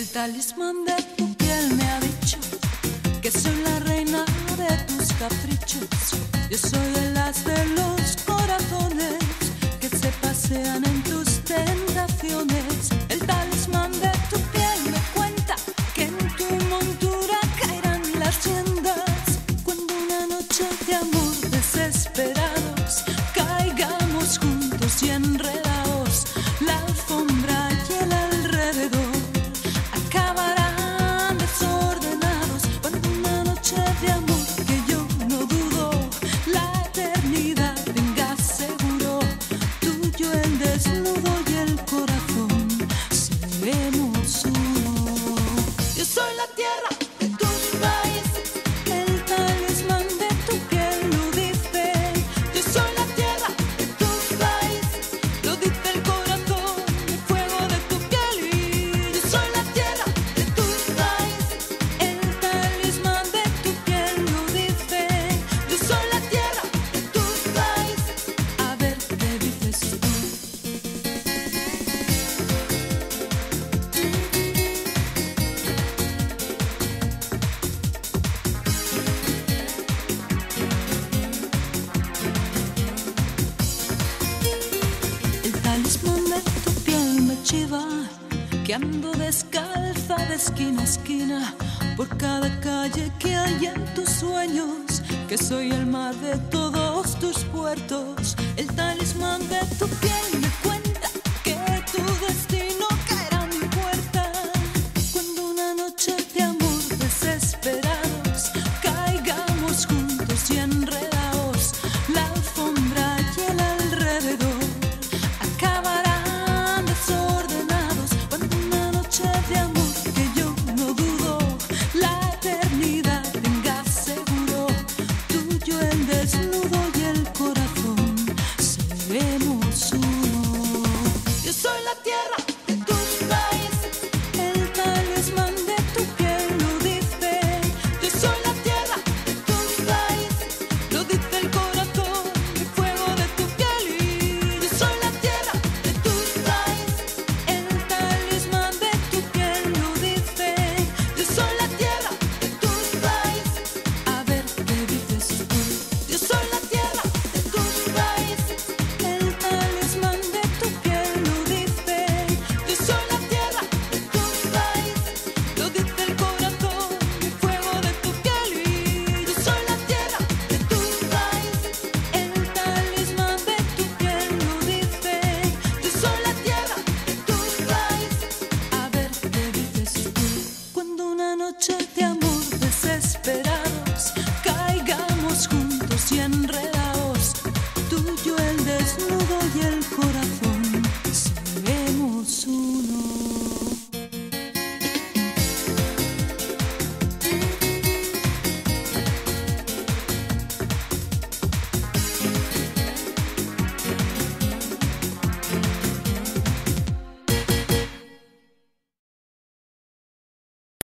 El talismán de tu piel me ha dicho que soy la reina de tus caprichos. Yo soy el as de los corazones. que ando descalza de esquina a esquina por cada calle que hay en tus sueños, que soy el mar de todos tus puertos, el talismán de tu piel. tierra. juntos y en red.